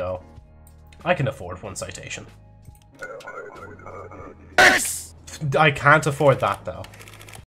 go. I can afford one citation. I can't afford that, though.